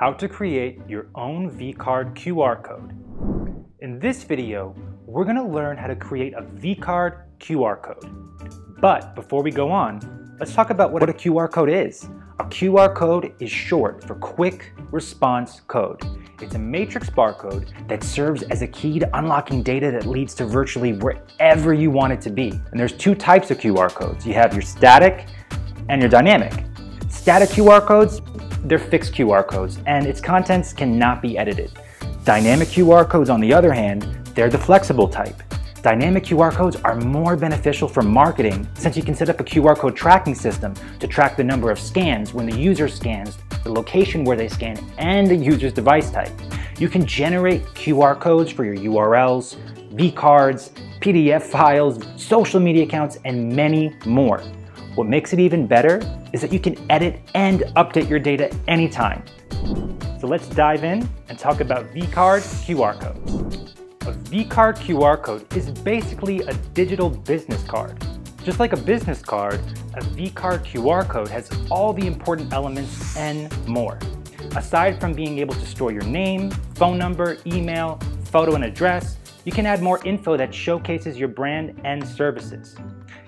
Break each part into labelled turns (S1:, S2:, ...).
S1: how to create your own vCard QR code. In this video, we're going to learn how to create a vCard QR code. But before we go on, let's talk about what a QR code is. A QR code is short for Quick Response Code. It's a matrix barcode that serves as a key to unlocking data that leads to virtually wherever you want it to be. And there's two types of QR codes. You have your static and your dynamic. Static QR codes they're fixed QR codes and its contents cannot be edited. Dynamic QR codes, on the other hand, they're the flexible type. Dynamic QR codes are more beneficial for marketing since you can set up a QR code tracking system to track the number of scans when the user scans, the location where they scan, and the user's device type. You can generate QR codes for your URLs, vCards, PDF files, social media accounts, and many more. What makes it even better is that you can edit and update your data anytime. So let's dive in and talk about vCard QR codes. A vCard QR code is basically a digital business card. Just like a business card, a vCard QR code has all the important elements and more. Aside from being able to store your name, phone number, email, photo and address, you can add more info that showcases your brand and services.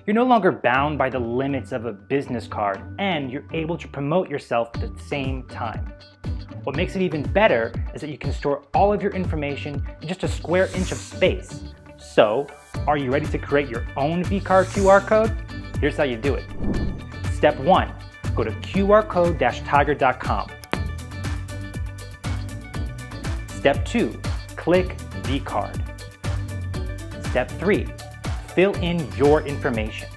S1: You're no longer bound by the limits of a business card, and you're able to promote yourself at the same time. What makes it even better is that you can store all of your information in just a square inch of space. So, are you ready to create your own vCard QR code? Here's how you do it. Step 1. Go to qrcode-tiger.com. Step 2. Click vCard. Step 3 fill in your information.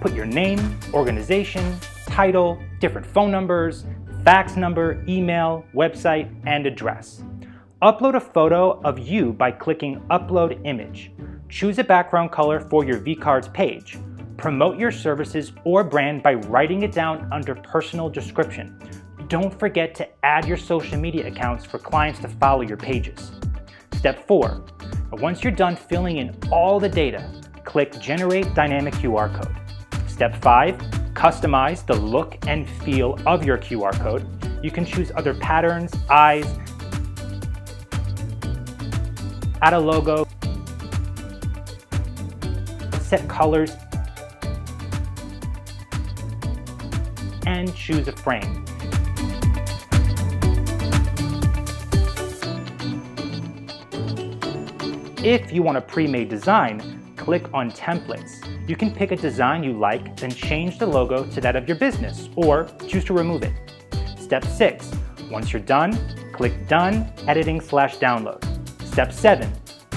S1: Put your name, organization, title, different phone numbers, fax number, email, website, and address. Upload a photo of you by clicking Upload Image. Choose a background color for your vCards page. Promote your services or brand by writing it down under personal description. Don't forget to add your social media accounts for clients to follow your pages. Step 4. Once you're done filling in all the data, click Generate Dynamic QR Code. Step 5. Customize the look and feel of your QR code. You can choose other patterns, eyes, add a logo, set colors, and choose a frame. If you want a pre-made design, click on Templates. You can pick a design you like, then change the logo to that of your business, or choose to remove it. Step 6. Once you're done, click Done, Editing slash Download. Step 7.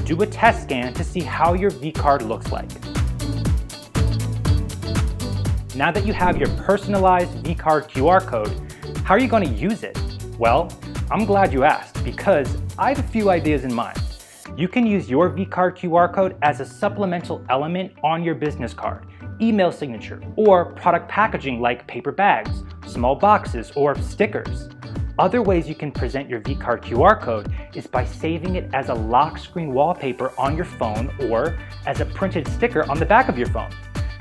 S1: Do a test scan to see how your vCard looks like. Now that you have your personalized vCard QR code, how are you going to use it? Well, I'm glad you asked because I have a few ideas in mind. You can use your vCard QR code as a supplemental element on your business card, email signature, or product packaging like paper bags, small boxes, or stickers. Other ways you can present your vCard QR code is by saving it as a lock screen wallpaper on your phone or as a printed sticker on the back of your phone.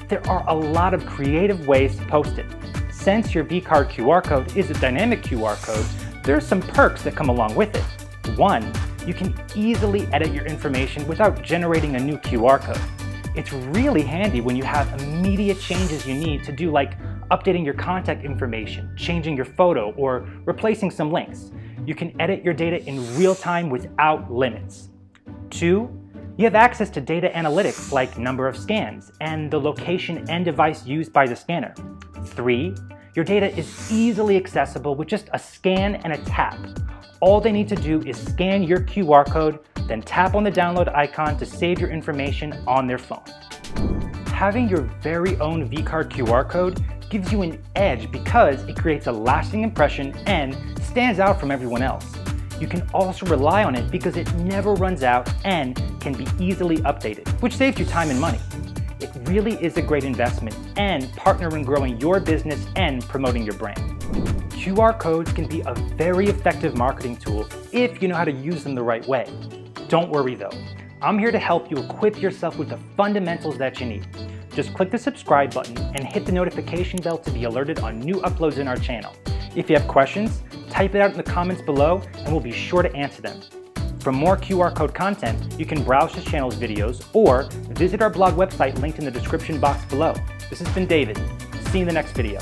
S1: There are a lot of creative ways to post it. Since your vCard QR code is a dynamic QR code, there are some perks that come along with it. One, you can easily edit your information without generating a new QR code. It's really handy when you have immediate changes you need to do like updating your contact information, changing your photo, or replacing some links. You can edit your data in real time without limits. Two, you have access to data analytics like number of scans and the location and device used by the scanner. Three, your data is easily accessible with just a scan and a tap. All they need to do is scan your QR code, then tap on the download icon to save your information on their phone. Having your very own vCard QR code gives you an edge because it creates a lasting impression and stands out from everyone else. You can also rely on it because it never runs out and can be easily updated, which saves you time and money. It really is a great investment and partner in growing your business and promoting your brand. QR codes can be a very effective marketing tool if you know how to use them the right way. Don't worry though, I'm here to help you equip yourself with the fundamentals that you need. Just click the subscribe button and hit the notification bell to be alerted on new uploads in our channel. If you have questions, type it out in the comments below and we'll be sure to answer them. For more QR code content, you can browse this channel's videos or visit our blog website linked in the description box below. This has been David. See you in the next video.